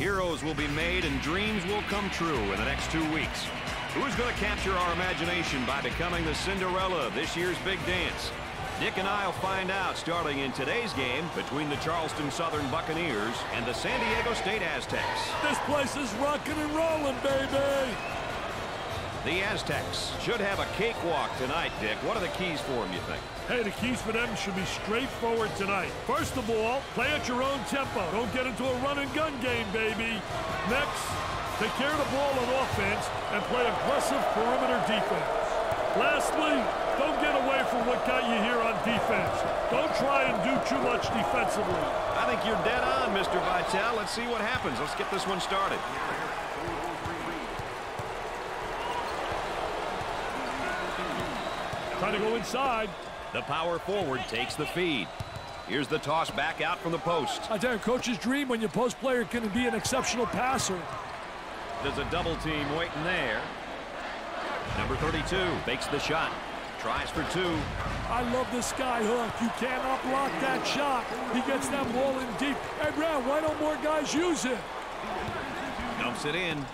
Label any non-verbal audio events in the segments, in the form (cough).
Heroes will be made and dreams will come true in the next two weeks. Who's going to capture our imagination by becoming the Cinderella of this year's big dance? Nick and I will find out starting in today's game between the Charleston Southern Buccaneers and the San Diego State Aztecs. This place is rocking and rolling, baby! The Aztecs should have a cakewalk tonight, Dick. What are the keys for them, you think? Hey, the keys for them should be straightforward tonight. First of all, play at your own tempo. Don't get into a run-and-gun game, baby. Next, take care of the ball on offense and play aggressive perimeter defense. Lastly, don't get away from what got you here on defense. Don't try and do too much defensively. I think you're dead on, Mr. Vitale. Let's see what happens. Let's get this one started. Try to go inside. The power forward takes the feed. Here's the toss back out from the post. I tell you, coach's dream when your post player can be an exceptional passer. There's a double team waiting there. Number 32 fakes the shot. Tries for two. I love this sky hook. You cannot block that shot. He gets that ball in deep. Hey, Brown, why don't more guys use it? Dumps it in.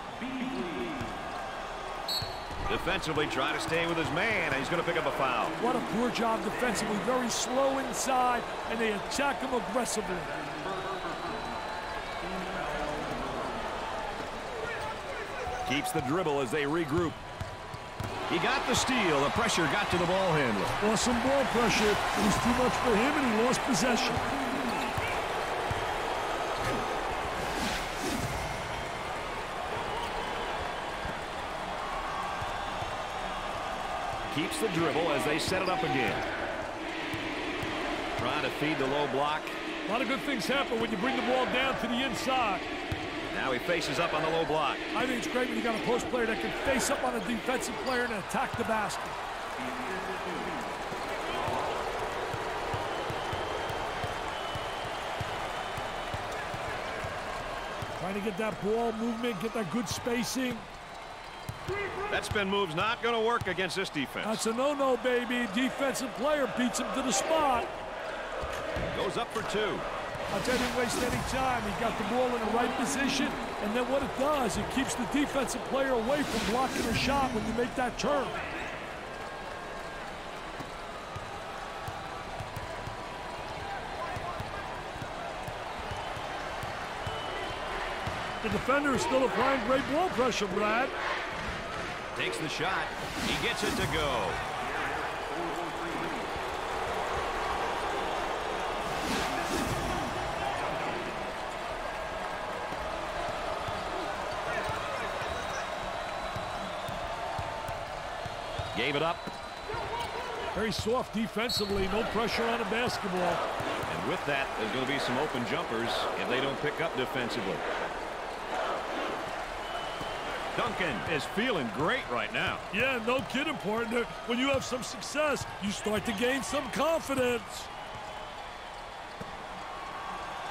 Defensively, try to stay with his man, and he's going to pick up a foul. What a poor job defensively. Very slow inside, and they attack him aggressively. Keeps the dribble as they regroup. He got the steal. The pressure got to the ball handler. Awesome ball pressure. It was too much for him, and he lost possession. Keeps the dribble as they set it up again. Trying to feed the low block. A lot of good things happen when you bring the ball down to the inside. Now he faces up on the low block. I think it's great when you got a post player that can face up on a defensive player and attack the basket. Trying to get that ball movement, get that good spacing. That spin move's not going to work against this defense. That's a no-no, baby. Defensive player beats him to the spot. Goes up for two. You, didn't waste any time. He got the ball in the right position, and then what it does, it keeps the defensive player away from blocking a shot when you make that turn. The defender is still applying great ball pressure, Brad. Takes the shot. He gets it to go. Gave it up. Very soft defensively, no pressure on the basketball. And with that, there's going to be some open jumpers if they don't pick up defensively. Duncan is feeling great right now. Yeah, no kidding, partner. When you have some success, you start to gain some confidence.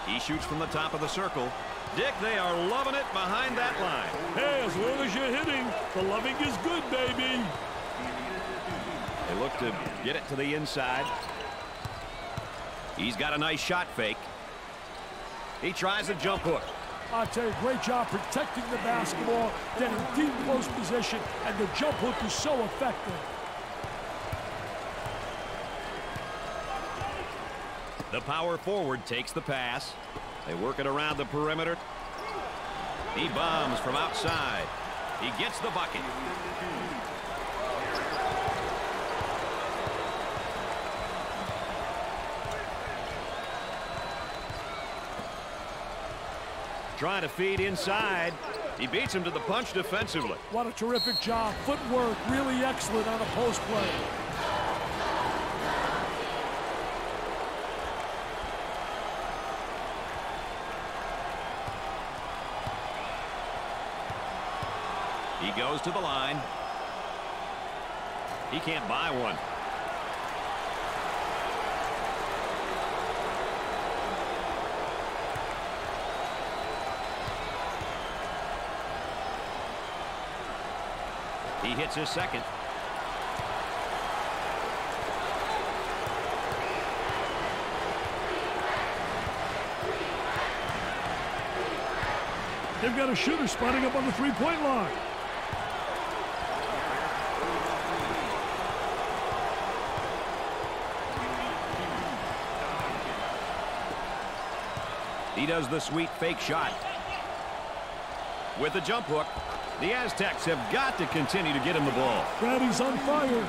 He shoots from the top of the circle. Dick, they are loving it behind that line. Hey, as long as you're hitting, the loving is good, baby. They look to get it to the inside. He's got a nice shot fake. He tries a jump hook. You, great job protecting the basketball, getting deep close position, and the jump hook is so effective. The power forward takes the pass. They work it around the perimeter. He bombs from outside. He gets the bucket. Trying to feed inside. He beats him to the punch defensively. What a terrific job. Footwork really excellent on a post play. He goes to the line. He can't buy one. He hits his second. They've got a shooter spotting up on the three-point line. He does the sweet fake shot. With the jump hook, the Aztecs have got to continue to get him the ball. Brady's on fire.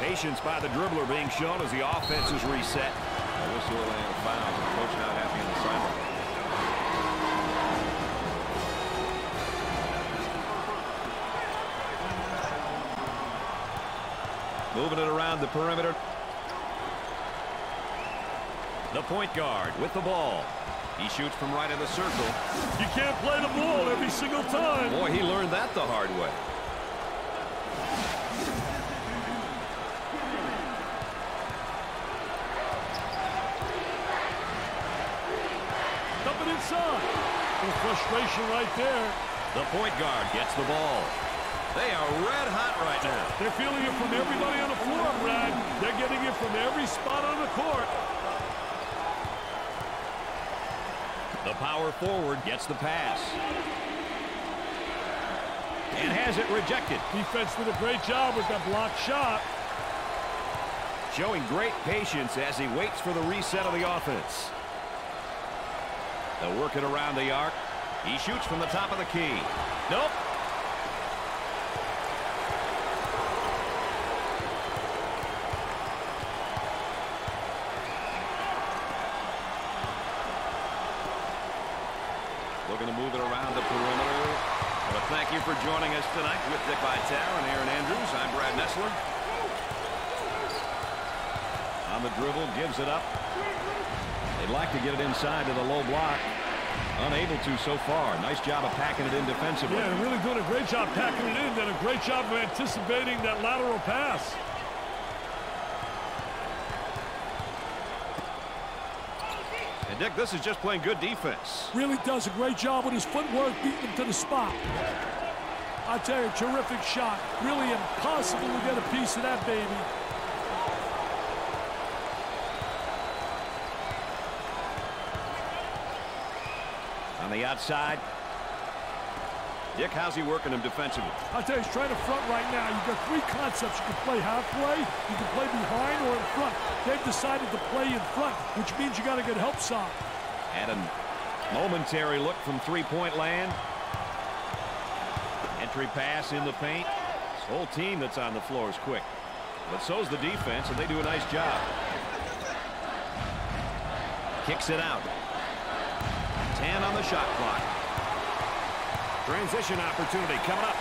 Patience by the dribbler being shown as the offense is reset. A whistle and a foul. The coach not happy in the sideline. Moving it around the perimeter. The point guard with the ball. He shoots from right of the circle. You can't play the ball every single time. Boy, he learned that the hard way. Dumping inside. Little frustration right there. The point guard gets the ball. They are red hot right now. They're feeling it from everybody on the floor, Brad. They're getting it from every spot on the court. The power forward gets the pass. And has it rejected. Defense did a great job with that blocked shot. Showing great patience as he waits for the reset of the offense. They'll work it around the arc. He shoots from the top of the key. Nope. Looking to move it around the perimeter. Well, thank you for joining us tonight with Dick Vitale and Erin Andrews. I'm Brad Nessler. On the dribble, gives it up. They'd like to get it inside to the low block. Unable to so far. Nice job of packing it in defensively. Yeah, really doing a great job packing it in. and a great job of anticipating that lateral pass. Dick, this is just playing good defense. Really does a great job with his footwork, beating him to the spot. I tell you, terrific shot. Really impossible to get a piece of that baby. On the outside. Dick, how's he working him defensively? I tell you, he's trying to front right now. You've got three concepts. You can play halfway, you can play behind, or in front. They've decided to play in front, which means you got to get help side. Had a momentary look from three-point land. Entry pass in the paint. This whole team that's on the floor is quick. But so's the defense, and they do a nice job. Kicks it out. 10 on the shot clock. Transition opportunity coming up.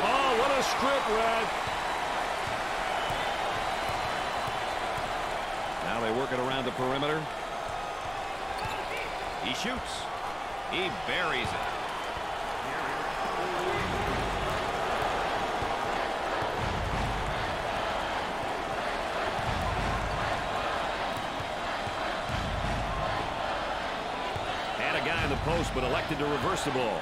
Oh, what a strip, Red. Now they work it around the perimeter. He shoots. He buries it. Had a guy in the post, but elected to reverse the ball.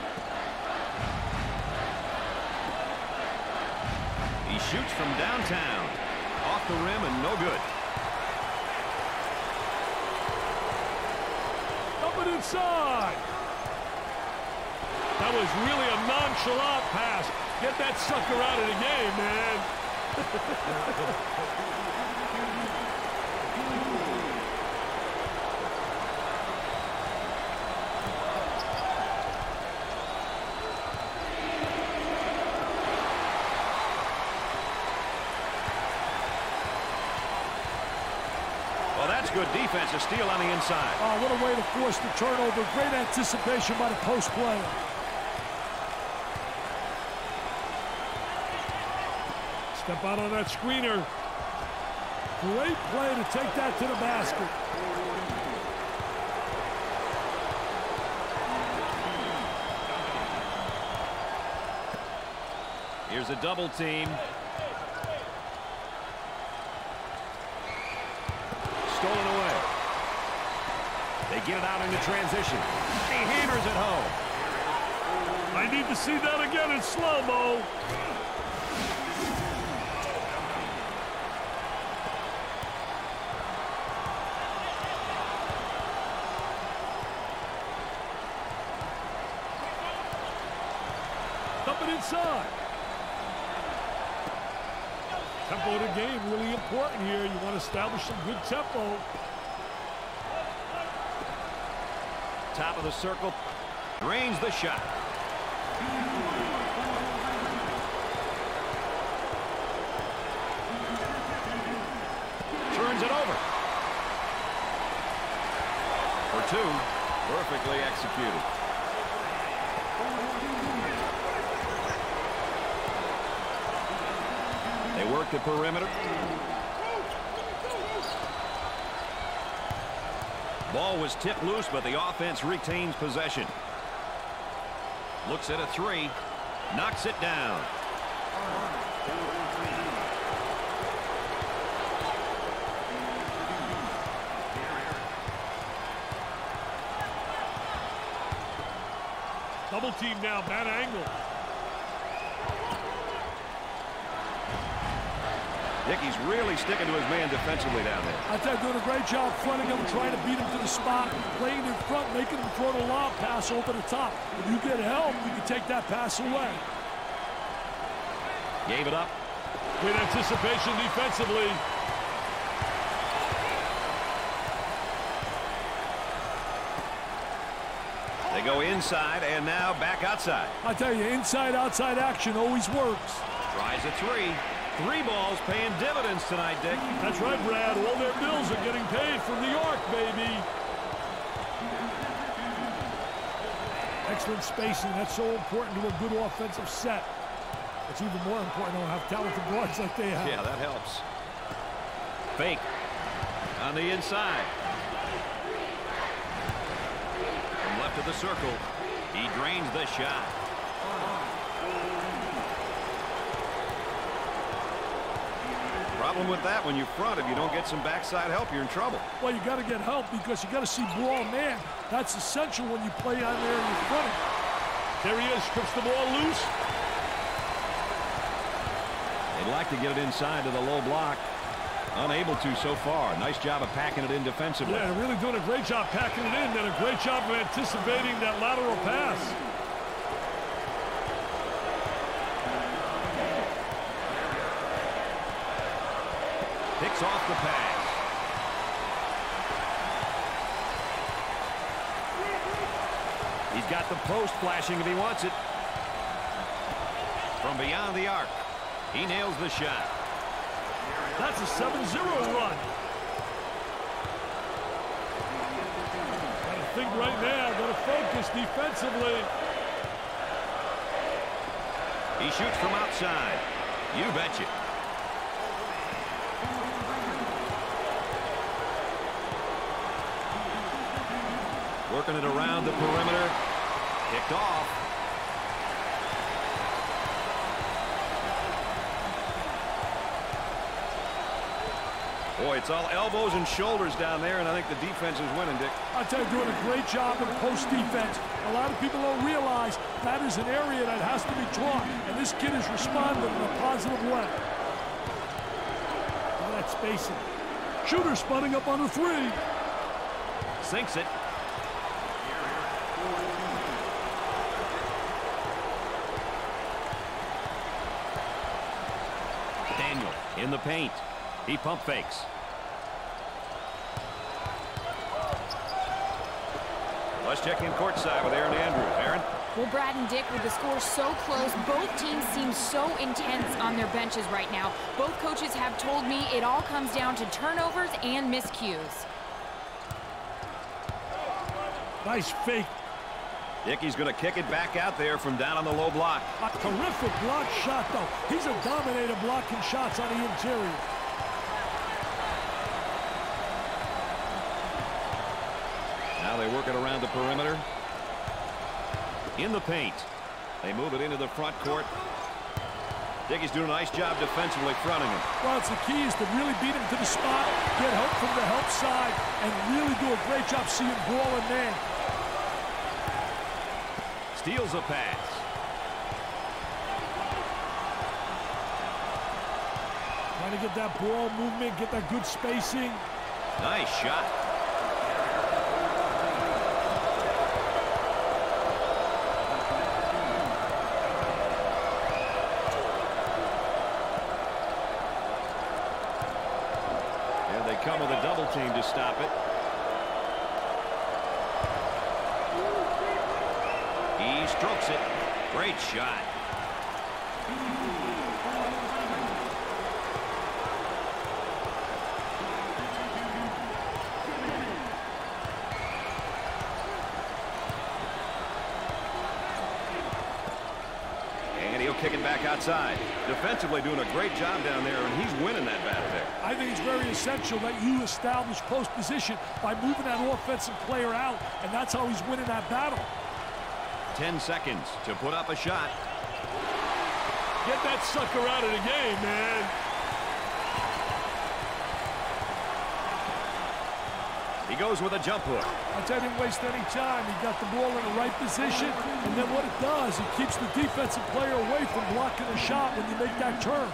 He shoots from downtown. Off the rim and no good. Up and inside. That was really a nonchalant pass. Get that sucker out of the game, man. (laughs) Well, that's good defense. A steal on the inside. Oh, what a way to force the turnover. Great anticipation by the post player. Step out on that screener. Great play to take that to the basket. Here's a double team. get it out into transition. He hammers it home. I need to see that again in slow-mo. inside. Tempo of the game really important here. You want to establish some good tempo. Top of the circle. Drains the shot. Turns it over. For two. Perfectly executed. They work the perimeter. Ball was tipped loose, but the offense retains possession. Looks at a three. Knocks it down. Double team now, bad angle. Dickey's really sticking to his man defensively down there. I thought doing a great job fronting him, trying to beat him to the spot, playing in front, making him throw the lob pass over the top. If you get help, you can take that pass away. Gave it up. Good anticipation defensively. They go inside and now back outside. I tell you, inside-outside action always works. Tries a three. Three balls paying dividends tonight, Dick. That's right, Brad. All their bills are getting paid from New York, baby. Excellent spacing. That's so important to a good offensive set. It's even more important to have talented guards like they have. Yeah, that helps. Fake on the inside. From left of the circle, he drains the shot. Problem with that, when you front, if you don't get some backside help, you're in trouble. Well, you got to get help because you got to see ball man. That's essential when you play on there and you're fronting. There he is, strips the ball loose. They'd like to get it inside to the low block. Unable to so far. Nice job of packing it in defensively. Yeah, they're really doing a great job packing it in and a great job of anticipating that lateral pass. Picks off the pass. He's got the post flashing if he wants it. From beyond the arc, he nails the shot. That's a 7-0 run. Got to think right now. Got to focus defensively. He shoots from outside. You betcha. Working it around the perimeter. Kicked off. Boy, it's all elbows and shoulders down there, and I think the defense is winning, Dick. I tell you, doing a great job in post defense. A lot of people don't realize that is an area that has to be taught, and this kid is responding in a positive way. Look at that spacing. Shooter spotting up on the three. Sinks it. Daniel in the paint. He pump fakes. Let's check in courtside with Erin Andrews. Erin? Well, Brad and Dick, with the score so close, both teams seem so intense on their benches right now. Both coaches have told me it all comes down to turnovers and miscues. Nice fake. Dickey's going to kick it back out there from down on the low block. A terrific block shot, though. He's a dominator blocking shots on the interior. Now they work it around the perimeter. In the paint. They move it into the front court. Dickey's doing a nice job defensively fronting him. Well, it's the key is to really beat him to the spot, get help from the help side, and really do a great job seeing ball and man. Steals a pass. Trying to get that ball movement, get that good spacing. Nice shot. team to stop it. He strokes it. Great shot. And he'll kick it back outside. Defensively doing a great job down there, and he's winning that battle there. I think it's very essential that you establish post position by moving that offensive player out, and that's how he's winning that battle. 10 seconds to put up a shot. Get that sucker out of the game, man. He goes with a jump hook. I tell you, didn't waste any time. He got the ball in the right position, and then what it does, it keeps the defensive player away from blocking a shot when you make that turn.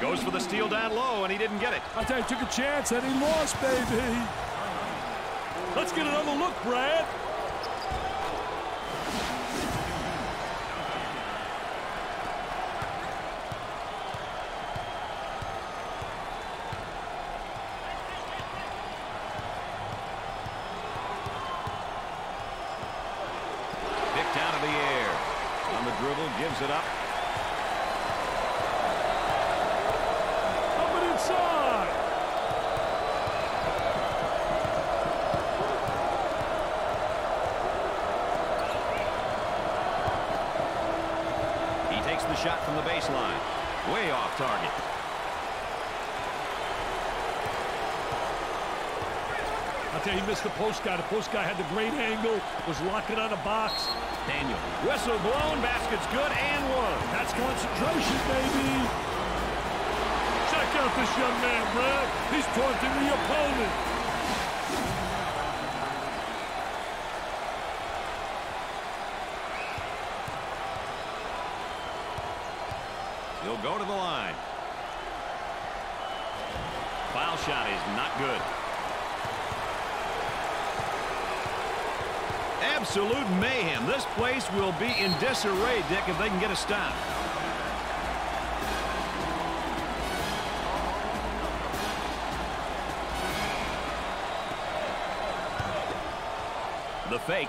Goes for the steal down low, and he didn't get it. I tell you, took a chance, and he lost, baby. Let's get another look, Brad. Picked out of the air. On the dribble, gives it up. Up inside. He takes the shot from the baseline. Way off target. Tell he missed the post guy. The post guy had the great angle, was locking on the box. Daniel. Whistle blown. Basket's good and one. That's concentration, baby. Check out this young man, Brad. He's taunting the opponent. He'll go to the line. Foul shot is not good. Absolute mayhem. This place will be in disarray, Dick, if they can get a stop. The fake.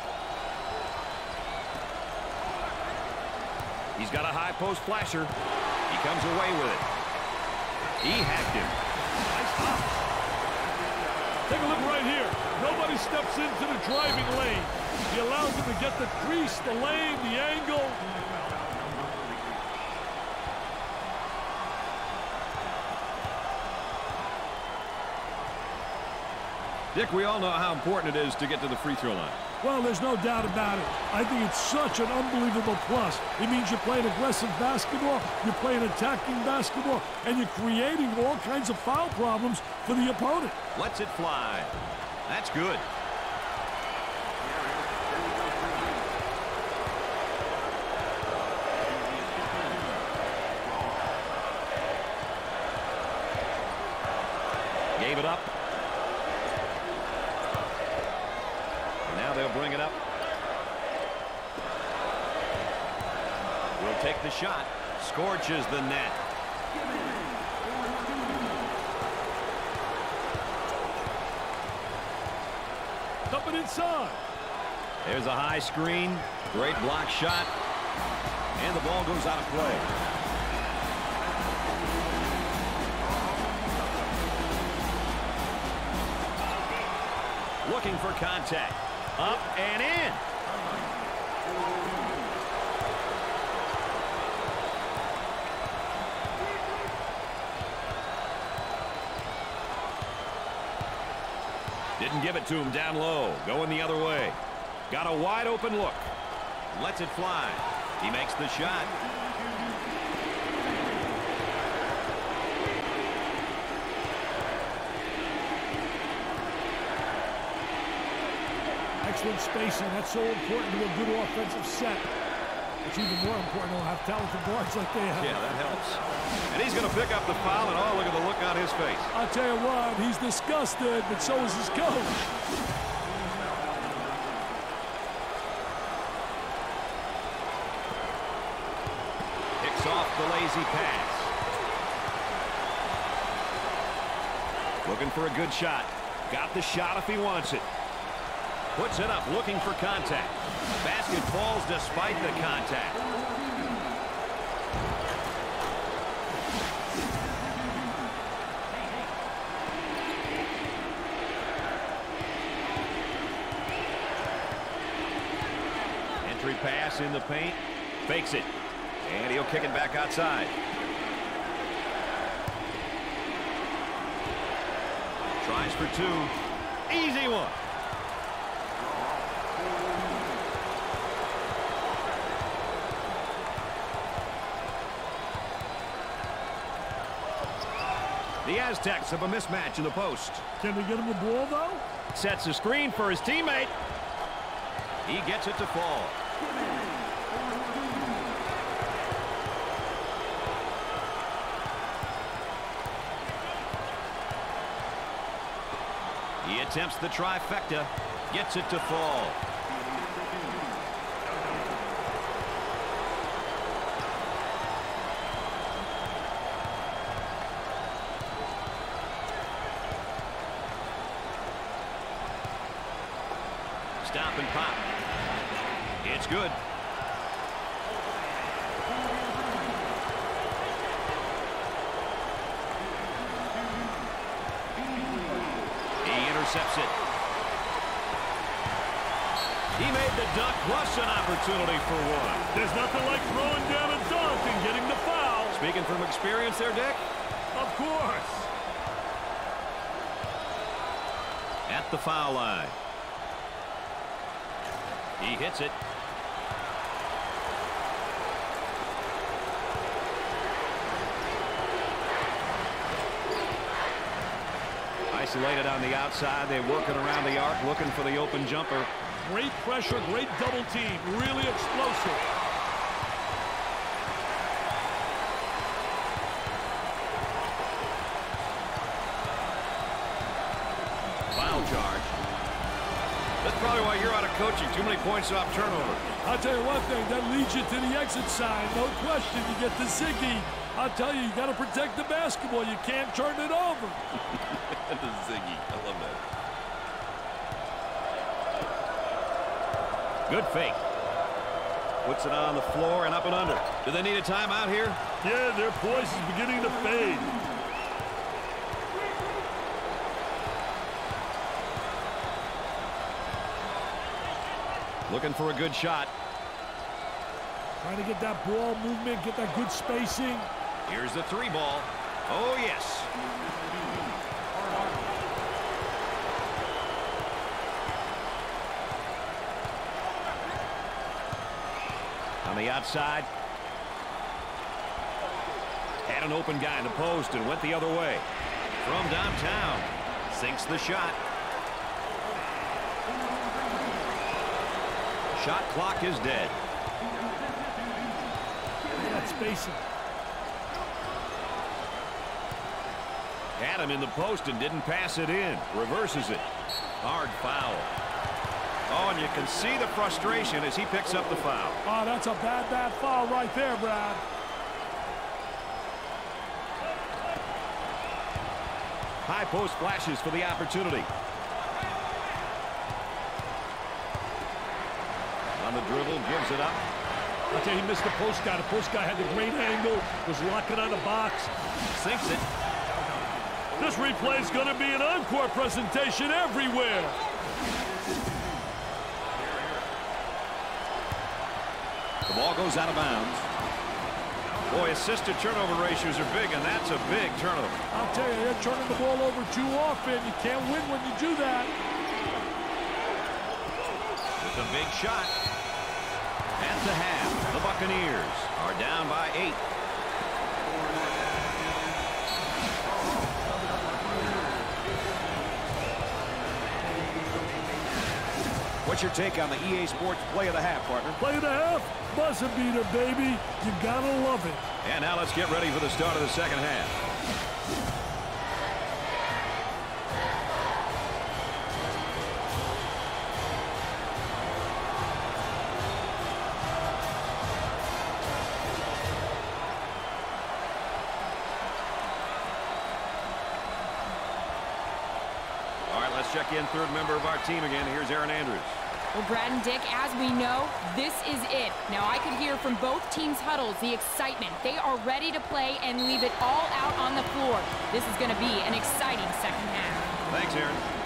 He's got a high post flasher. He comes away with it. He hacked him. Nice. Take a look right here. Nobody steps into the driving lane. He allows him to get the crease, the lane, the angle. Dick, we all know how important it is to get to the free throw line. Well, there's no doubt about it. I think it's such an unbelievable plus. It means you're playing aggressive basketball, you're playing attacking basketball, and you're creating all kinds of foul problems for the opponent. Lets it fly. That's good. Gave it up. And now they'll bring it up. Will take the shot. Scorches the net. There's a high screen. Great block shot. And the ball goes out of play. Looking for contact. Up and in. Give it to him down low. Going the other way. Got a wide open look. Lets it fly. He makes the shot. Excellent spacing. That's so important to a good offensive set. It's even more important to have talented guards like they have. Yeah, that helps. And he's going to pick up the foul, and oh, look at the look on his face. I'll tell you what, he's disgusted, but so is his coach. Picks off the lazy pass. Looking for a good shot. Got the shot if he wants it. Puts it up looking for contact. Basket falls despite the contact. Entry pass in the paint. Fakes it. And he'll kick it back outside. Tries for two. Easy one. The Aztecs have a mismatch in the post. Can they get him the ball, though? Sets a screen for his teammate. He gets it to fall. He attempts the trifecta. Gets it to fall. Stop and pop. It's good. He intercepts it. He made the dunk plus an opportunity for one. There's nothing like throwing down a dunk and getting the foul. Speaking from experience there, Dick? Of course. At the foul line. He hits it. Isolated on the outside. They're working around the arc, looking for the open jumper. Great pressure, great double team. Really explosive. You're out of coaching. Too many points off turnover. I'll tell you one thing, that leads you to the exit sign. No question. You get the Ziggy. I'll tell you, you got to protect the basketball. You can't turn it over. (laughs) the Ziggy. I love that. Good fake. Puts it on the floor and up and under. Do they need a timeout here? Yeah, their poise is beginning to fade. Looking for a good shot. Trying to get that ball movement, get that good spacing. Here's the three ball. Oh, yes. On the outside. Had an open guy in the post and went the other way. From downtown. Sinks the shot. Shot clock is dead. That spacing. Had him in the post and didn't pass it in. Reverses it. Hard foul. Oh, and you can see the frustration as he picks up the foul. Oh, that's a bad, bad foul right there, Brad. High post flashes for the opportunity. On the dribble, gives it up. I'll tell you, he missed the post guy. The post guy had the great angle, was locking on the box. Sinks it. This replay is going to be an encore presentation everywhere. The ball goes out of bounds. Boy, assist to turnover ratios are big, and that's a big turnover. I'll tell you, they're turning the ball over too often. You can't win when you do that. With a big shot. The half, the Buccaneers are down by eight. What's your take on the EA Sports play of the half, partner? Play of the half, buzzer beater, baby. You gotta love it. And now let's get ready for the start of the second half. Third member of our team again. Here's Erin Andrews. Well, Brad and Dick, as we know, this is it. Now, I could hear from both teams' huddles the excitement. They are ready to play and leave it all out on the floor. This is going to be an exciting second half. Thanks, Erin.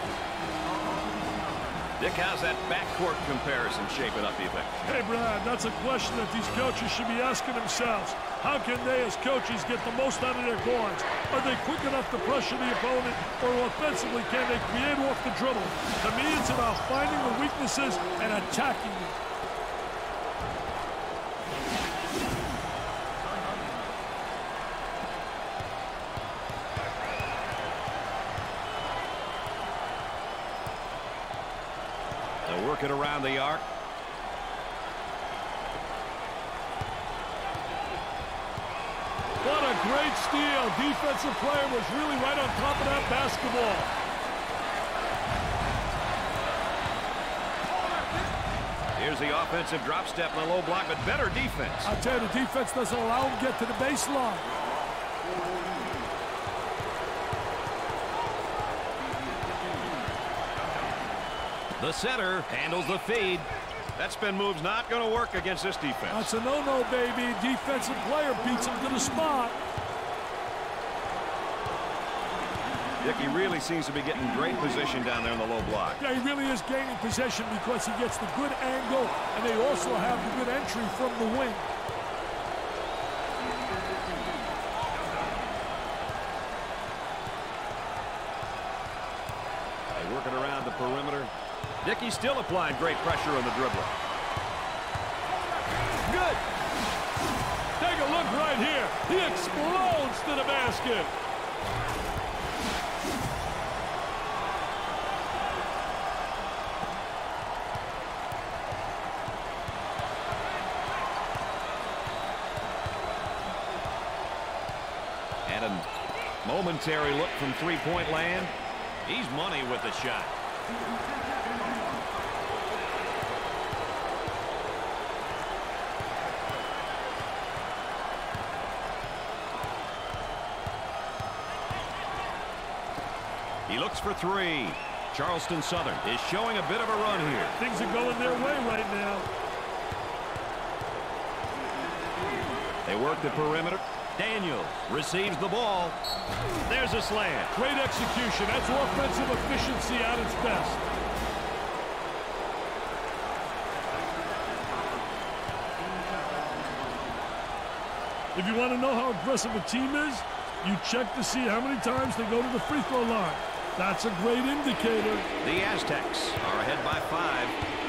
Dick, how's that backcourt comparison shaping up, you think? Hey, Brad, that's a question that these coaches should be asking themselves. How can they, as coaches, get the most out of their guards? Are they quick enough to pressure the opponent, or offensively, can they create off the dribble? To me, it's about finding the weaknesses and attacking them. They'll work it around the arc. What a great steal. Defensive player was really right on top of that basketball. Here's the offensive drop step in the low block, but better defense. I tell you, the defense doesn't allow him to get to the baseline. The center handles the feed. That spin move's not going to work against this defense. That's a no-no, baby. Defensive player beats him to the spot. Dickey really seems to be getting great position down there in the low block. Yeah, he really is gaining possession because he gets the good angle, and they also have the good entry from the wing. They work it around the perimeter. Dickey still applying great pressure on the dribbler. Good. Take a look right here. He explodes to the basket. Momentary look from three-point land. He's money with the shot. He looks for three. Charleston Southern is showing a bit of a run here. Things are going their way right now. They work the perimeter. Daniels receives the ball. There's a slam. Great execution. That's offensive efficiency at its best. If you want to know how aggressive a team is, you check to see how many times they go to the free throw line. That's a great indicator. The Aztecs are ahead by five.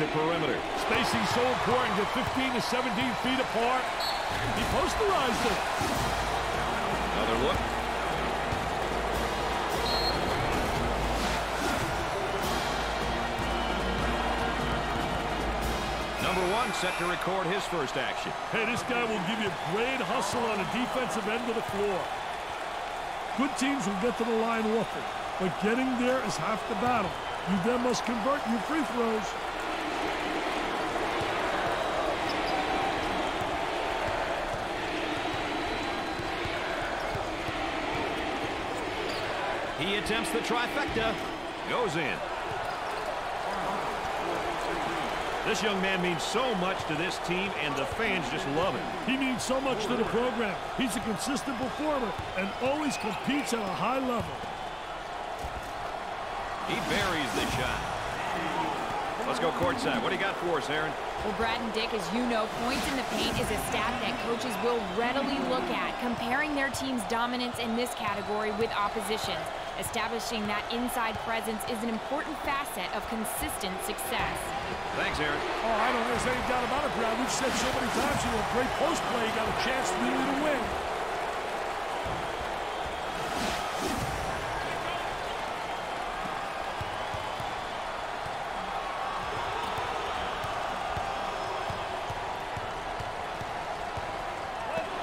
The perimeter. Spacing so important. Get 15 to 17 feet apart. He posterized it. Another look. Number one set to record his first action. Hey, this guy will give you great hustle on the defensive end of the floor. Good teams will get to the line often, but getting there is half the battle. You then must convert your free throws. He attempts the trifecta. Goes in. This young man means so much to this team, and the fans just love him. He means so much to the program. He's a consistent performer and always competes at a high level. He buries the shot. Let's go courtside. What do you got for us, Erin? Well, Brad and Dick, as you know, points in the paint is a stat that coaches will readily look at, comparing their team's dominance in this category with opposition's. Establishing that inside presence is an important facet of consistent success. Thanks, Erin. Oh, I don't think there's any doubt about it, Brad. We've said so many times you have great post play. You got a chance really to win.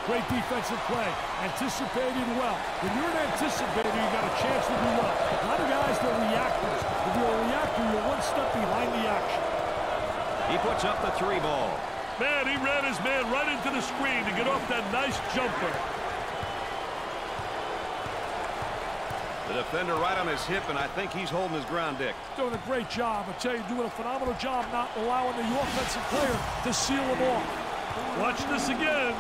Great defensive play. Anticipating well. When you're an anticipator, you got a chance to do well. A lot of guys, they're reactors. If you're a reactor, you're one step behind the action. He puts up the three ball. Man, he ran his man right into the screen to get off that nice jumper. The defender right on his hip, and I think he's holding his ground, Dick. Doing a great job. I tell you, doing a phenomenal job not allowing the offensive player to seal him off. Watch this again.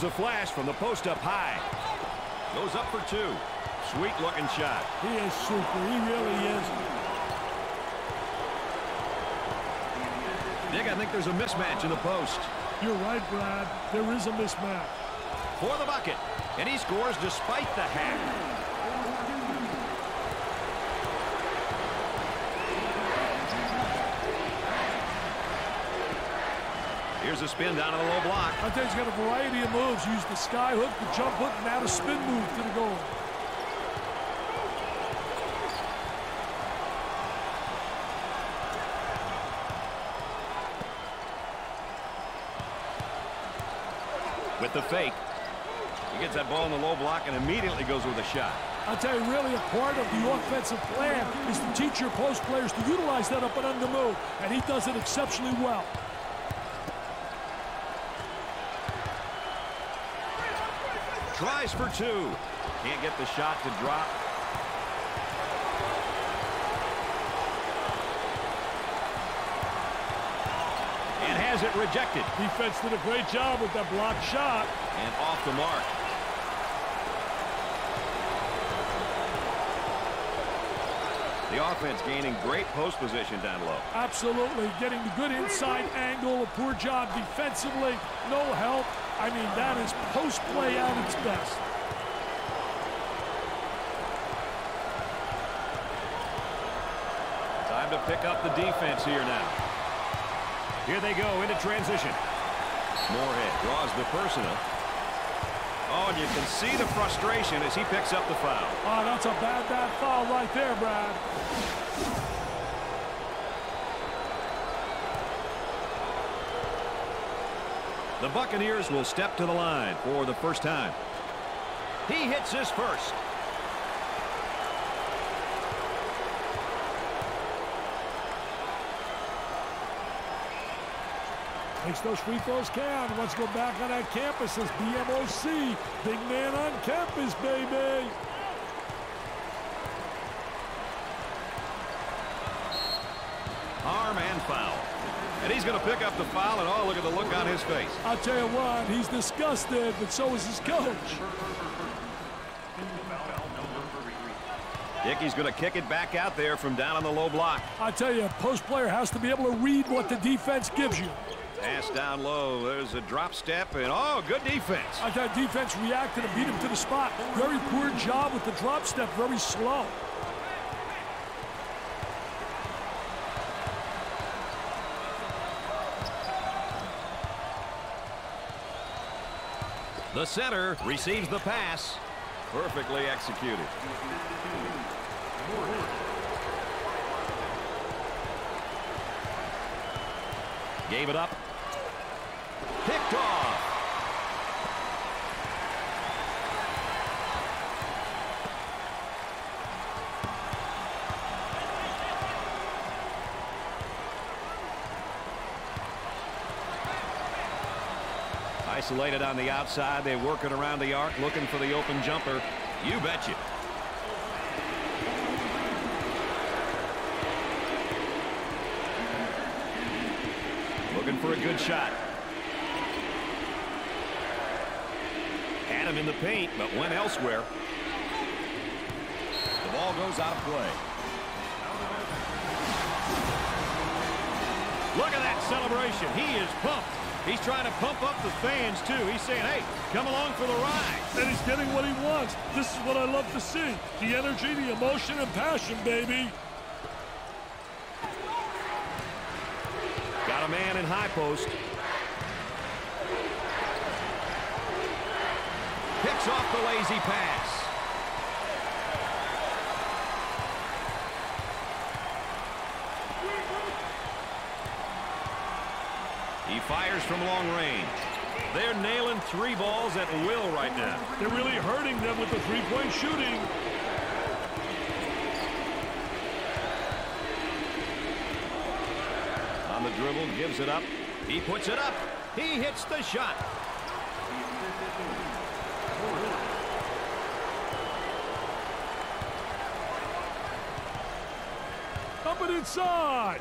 Here's a flash from the post up high. Goes up for two. Sweet looking shot. He is super. He really is. Dick, I think there's a mismatch in the post. You're right, Brad. There is a mismatch. For the bucket. And he scores despite the hack. Here's a spin down to the low block. I think he's got a variety of moves. Use the sky hook, the jump hook, and now the spin move to the goal. With the fake, he gets that ball in the low block and immediately goes with a shot. I'll tell you, really a part of the offensive plan is to teach your post players to utilize that up and under move, and he does it exceptionally well. Tries for two. Can't get the shot to drop. And has it rejected. Defense did a great job with that blocked shot. And off the mark. The offense gaining great post position down low. Absolutely. Getting the good inside angle. A poor job defensively. No help. I mean, that is post play at its best. Time to pick up the defense here now. Here they go into transition. Moorhead draws the personal. Oh, and you can see the frustration as he picks up the foul. Oh, that's a bad, bad foul right there, Brad. The Buccaneers will step to the line for the first time. He hits his first. Makes those free throws count. Let's go back on that campus as BMOC. Big man on campus, baby. Arm and foul. And he's going to pick up the foul, and oh, look at the look on his face. I'll tell you what, he's disgusted, but so is his coach. Dickey's going to kick it back out there from down on the low block. I tell you, a post player has to be able to read what the defense gives you. Pass down low. There's a drop step, and oh, good defense. I thought defense reacted and beat him to the spot. Very poor job with the drop step, very slow. The center receives the pass. Perfectly executed. Gave it up. Picked off. Isolated on the outside. They work it around the arc, looking for the open jumper. You betcha. Looking for a good shot. Had him in the paint, but went elsewhere. The ball goes out of play. Look at that celebration. He is pumped. He's trying to pump up the fans, too. He's saying, hey, come along for the ride. And he's getting what he wants. This is what I love to see. The energy, the emotion, and passion, baby. Got a man in high post. picks off the lazy pass. From long range. They're nailing three balls at will right now. They're really hurting them with the three-point shooting. On the dribble, gives it up. He puts it up. He hits the shot. Up and inside.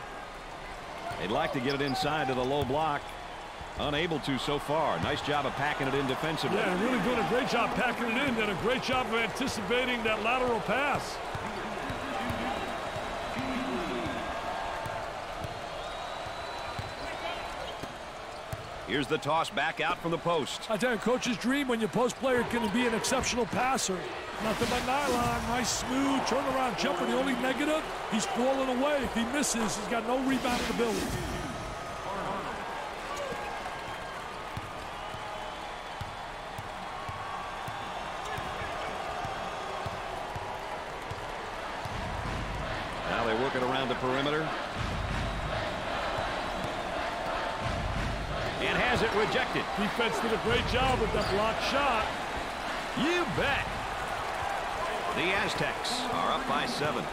They'd like to get it inside to the low block. Unable to so far. Nice job of packing it in defensively. Yeah, really doing a great job packing it in and a great job of anticipating that lateral pass. Here's the toss back out from the post. I tell you, coach's dream when your post player can be an exceptional passer. Nothing but nylon, nice smooth turnaround jumper. The only negative, he's falling away. If he misses, he's got no rebound ability. Now they work it around the perimeter. And has it rejected. Defense did a great job with that block shot. You bet. The Aztecs are up by seven.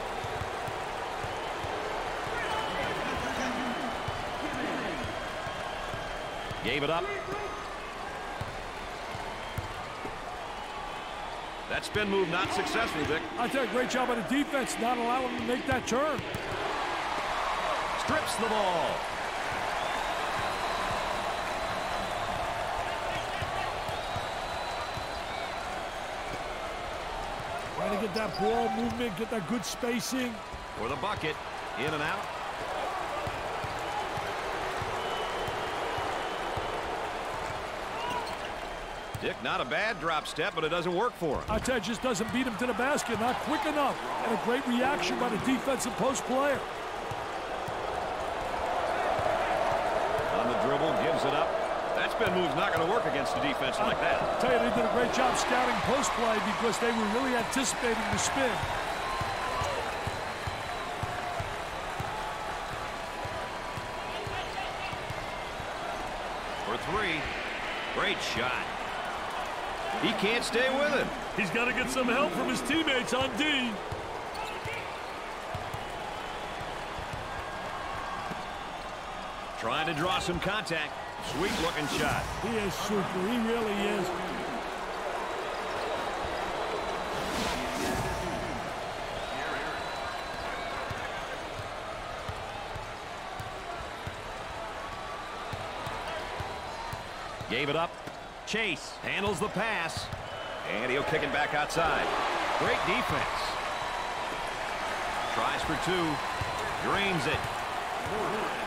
Gave it up. That spin move not successful, Vic. I tell you, great job by the defense not allowing him to make that turn. Strips the ball. Trying to get that ball movement, get that good spacing. For the bucket. In and out. Dick, not a bad drop step, but it doesn't work for him. I tell you, just doesn't beat him to the basket. Not quick enough. And a great reaction by the defensive post player. On the dribble, gives it up. That spin move's not going to work against a defense like that. I tell you, they did a great job scouting post play because they were really anticipating the spin. For three. Great shot. He can't stay with him. He's got to get some help from his teammates on D. Trying to draw some contact. Sweet looking shot. He is super. He really is. Gave it up. Chase handles the pass. And he'll kick it back outside. Great defense. Tries for two. Drains it.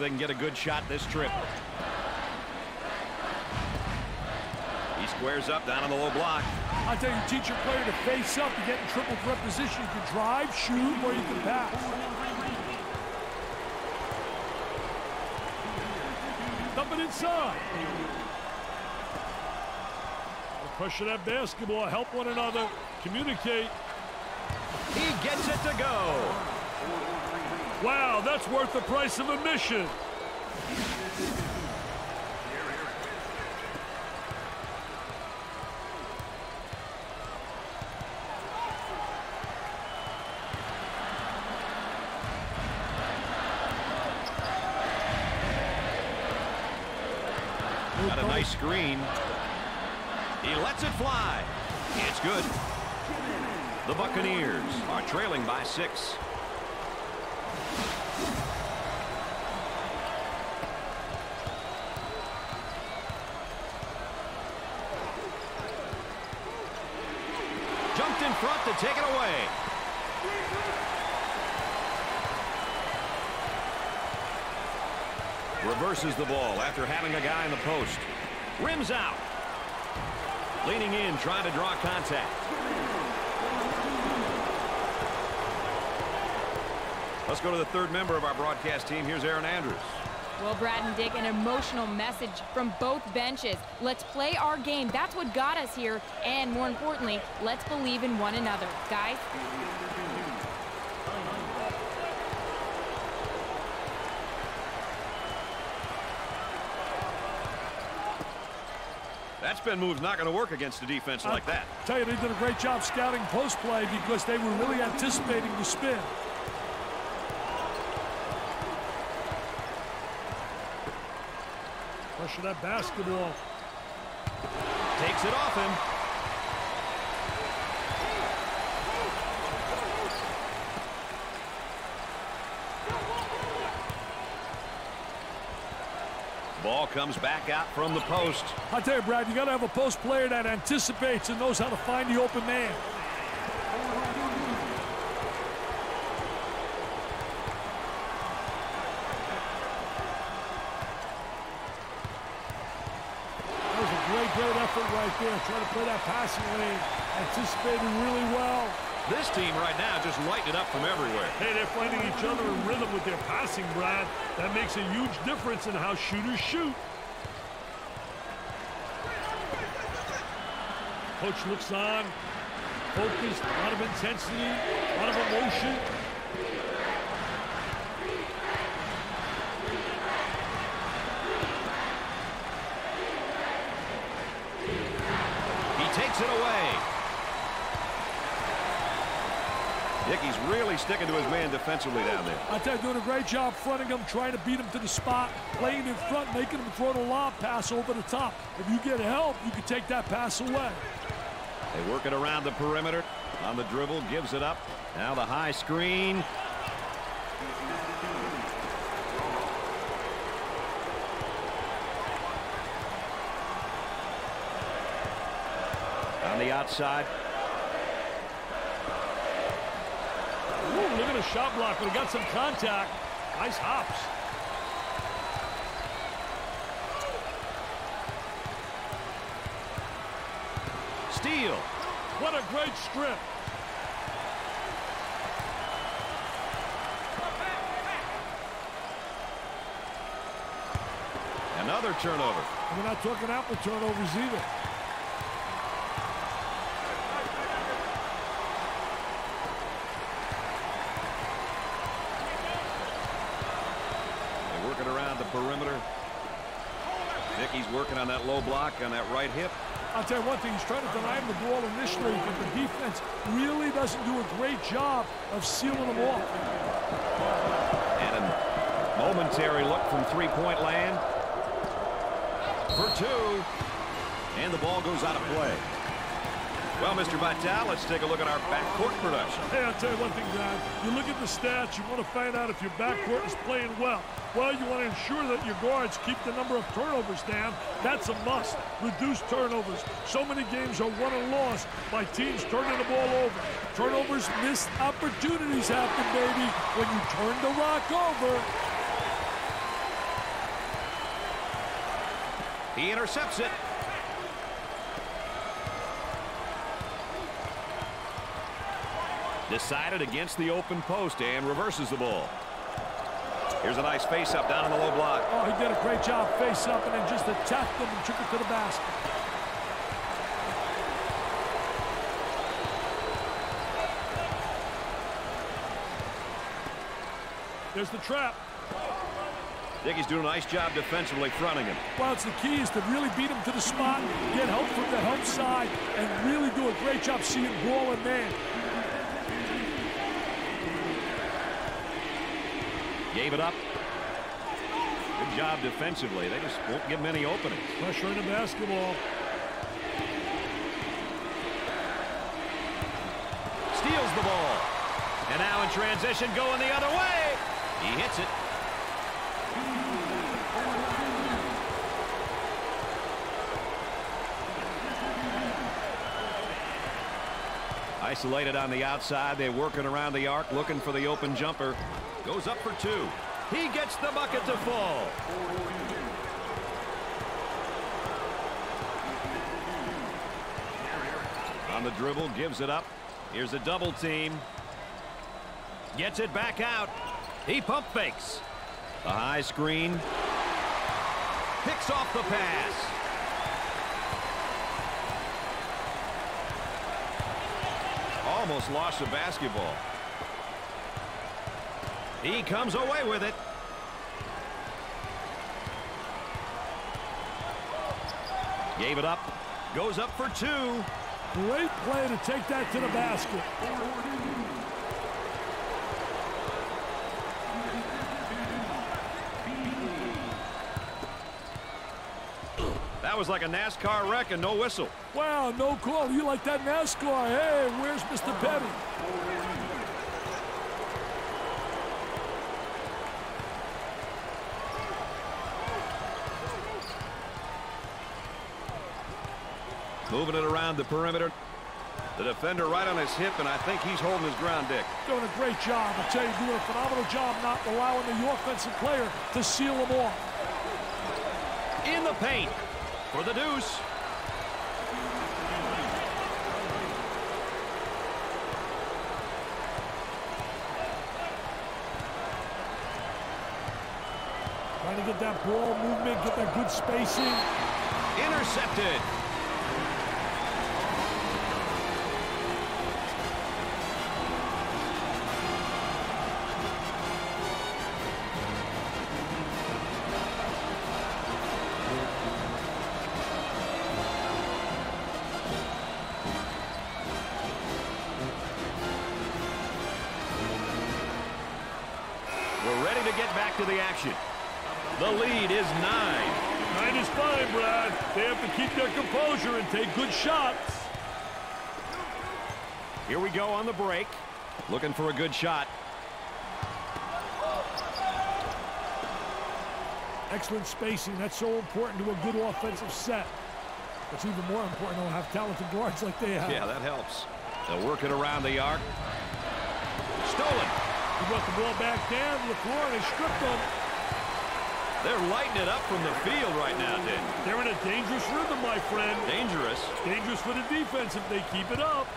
If they can get a good shot this trip. He squares up down on the low block. I tell you, teach your player to face up. You get in triple threat position. You can drive, shoot, or you can pass. Dumping inside. Pressure that basketball. Help one another. Communicate. He gets it to go. Wow, that's worth the price of admission. Got a nice screen. He lets it fly. It's good. The Buccaneers are trailing by six. Jumped in front to take it away. Reverses the ball after having a guy in the post. Rims out. Leaning in, trying to draw contact. Let's go to the third member of our broadcast team. Here's Erin Andrews. Well, Brad and Dick, an emotional message from both benches. Let's play our game. That's what got us here. And more importantly, let's believe in one another. Guys? That spin move's not going to work against a defense like uh, that. I tell you, they did a great job scouting post play because they were really anticipating the spin. That basketball. Takes it off him. Ball comes back out from the post. I tell you, Brad, you got to have a post player that anticipates and knows how to find the open man. Great, great effort right there. Trying to play that passing lane. Anticipating really well. This team right now just lighting it up from everywhere. Hey, they're finding each other in rhythm with their passing, Brad. That makes a huge difference in how shooters shoot. Coach looks on, focused, a lot of intensity, a lot of emotion. He takes it away. Dickey's really sticking to his man defensively down there. I tell you, doing a great job fronting him, trying to beat him to the spot, playing in front, making him throw the lob pass over the top. If you get help, you can take that pass away. They work it around the perimeter. On the dribble, gives it up. Now the high screen. On the outside. The shot block, but he got some contact. Nice hops. Steal. What a great strip. Another turnover. We're not talking apple turnovers either. Around the perimeter. Dickey's working on that low block on that right hip. I'll tell you one thing, he's trying to deny him the ball initially, but the defense really doesn't do a great job of sealing him off. And a momentary look from three-point land. For two. And the ball goes out of play. Well, Mr. Vitale, let's take a look at our backcourt production. Hey, I'll tell you one thing, Brad. You look at the stats, you want to find out if your backcourt is playing well. Well, you want to ensure that your guards keep the number of turnovers down. That's a must. Reduce turnovers. So many games are won and lost by teams turning the ball over. Turnovers, missed opportunities happen, baby, when you turn the rock over. He intercepts it. Decided against the open post and reverses the ball. Here's a nice face-up down in the low block. Oh, he did a great job face up and then just attacked him and took it to the basket. There's the trap. Dickey's doing a nice job defensively fronting him. Well, it's the key is to really beat him to the spot, get help from the help side, and really do a great job seeing ball and man. Gave it up. Good job defensively. They just won't give him any openings. Pressure in the basketball. Steals the ball. And now in transition going the other way. He hits it. Isolated on the outside. They're working around the arc, looking for the open jumper. Goes up for two. He gets the bucket to fall. On the dribble, gives it up. Here's a double team. Gets it back out. He pump fakes. The high screen. Picks off the pass. Almost lost the basketball. He comes away with it. Gave it up. Goes up for two. Great play to take that to the basket. That was like a NASCAR wreck and no whistle. Wow, no call. You like that NASCAR? Hey, where's Mr. Petty? Moving it around the perimeter. The defender right on his hip, and I think he's holding his ground, Dick. Doing a great job. I tell you, doing a phenomenal job not allowing the offensive player to seal them off. In the paint for the deuce. Trying to get that ball movement, get that good spacing. Intercepted. On the break. Looking for a good shot. Excellent spacing. That's so important to a good offensive set. It's even more important to have talented guards like they have. Yeah, that helps. They'll work it around the arc. Stolen. He brought the ball back down to the floor and they stripped them. They're lighting it up from the field right now, Dick. They're in a dangerous rhythm, my friend. Dangerous. Dangerous for the defense if they keep it up.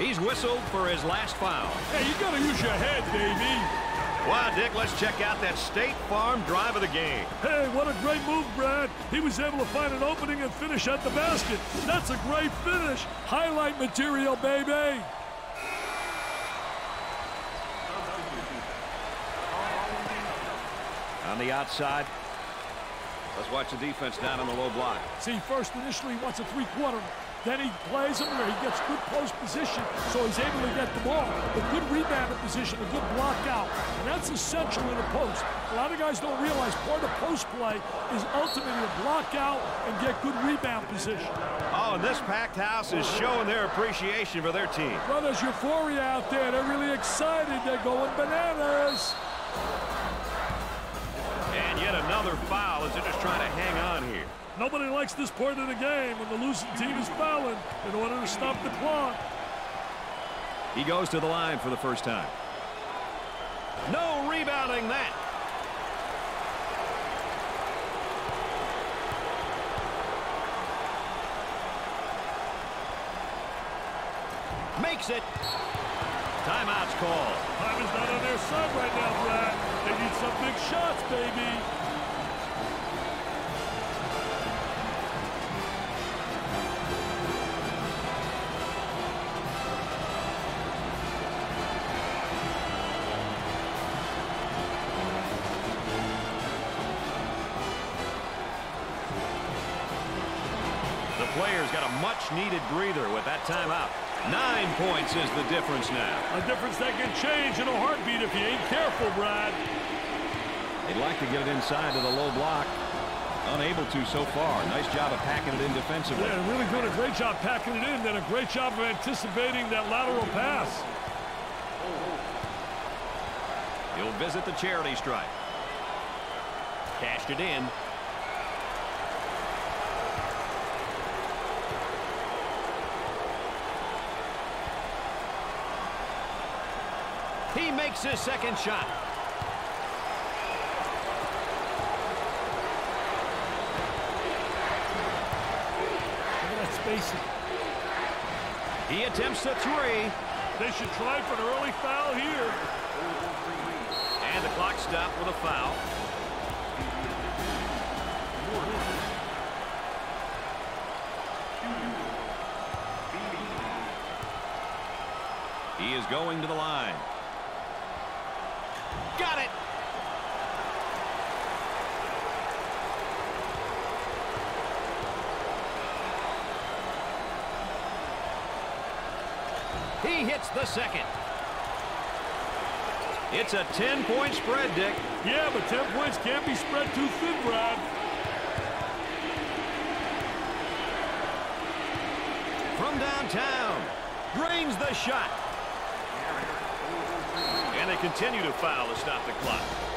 He's whistled for his last foul. Hey, you gotta use your head, baby. Wow, Dick, let's check out that State Farm drive of the game. Hey, what a great move, Brad. He was able to find an opening and finish at the basket. That's a great finish. Highlight material, baby. On the outside. Let's watch the defense down on the low block. See, first initially he wants a three-quarter. Then he plays him where he gets good post position, so he's able to get the ball. A good rebound position, a good block out. And that's essential in a post. A lot of guys don't realize part of post play is ultimately to block out and get good rebound position. Oh, and this packed house is showing their appreciation for their team. Well, there's euphoria out there. They're really excited. They're going bananas. And yet another foul as they're just trying to hang on. Nobody likes this part of the game when the losing team is fouling in order to stop the clock. He goes to the line for the first time. No rebounding that. Makes it. Timeout's called. Time is not on their side right now, Brad. They need some big shots, baby. Much-needed breather with that timeout. Nine points is the difference now. A difference that can change in a heartbeat if you ain't careful, Brad. They'd like to get it inside to the low block. Unable to so far. Nice job of packing it in defensively. Yeah, really doing a great job packing it in, then a great job of anticipating that lateral pass. He'll visit the charity stripe. Cashed it in. He makes his second shot. Look at that spacing. He attempts a three. They should try for an early foul here. And the clock stopped with a foul. He is going to the line. Got it. He hits the second. It's a 10-point spread, Dick. Yeah, but 10 points can't be spread too thin, Brad. From downtown. Drains the shot. And they continue to foul to stop the clock.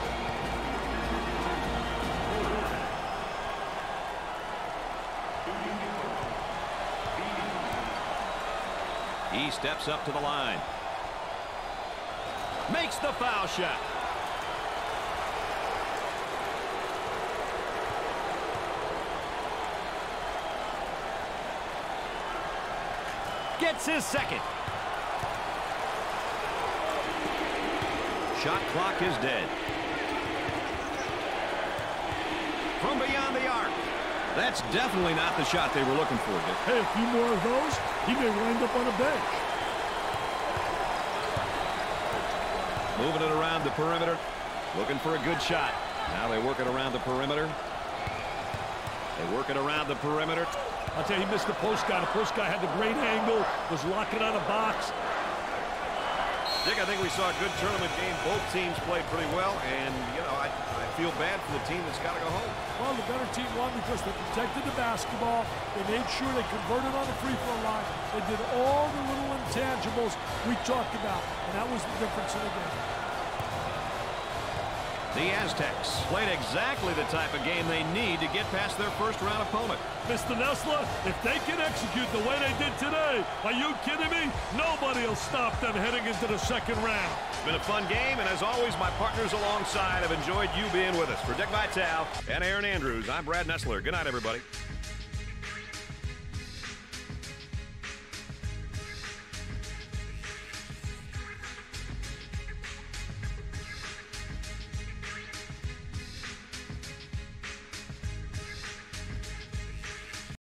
Steps up to the line. Makes the foul shot. Gets his second. Shot clock is dead. From beyond the arc. That's definitely not the shot they were looking for, Dick. Hey, a few more of those, he may wind up on a bench. Moving it around the perimeter. Looking for a good shot. Now they work it around the perimeter. They work it around the perimeter. I'll tell you, he missed the post guy. The post guy had the great angle, was locking on a box. Dick, I think we saw a good tournament game. Both teams played pretty well, and, you know, I, I feel bad for the team that's got to go home. Well, the better team won because they protected the basketball. They made sure they converted on the free throw line. They did all the little intangibles we talked about, and that was the difference in the game. The Aztecs played exactly the type of game they need to get past their first-round opponent. Mr. Nessler, if they can execute the way they did today, are you kidding me? Nobody will stop them heading into the second round. It's been a fun game, and as always, my partners alongside have enjoyed you being with us. For Dick Vitale and Erin Andrews, I'm Brad Nessler. Good night, everybody.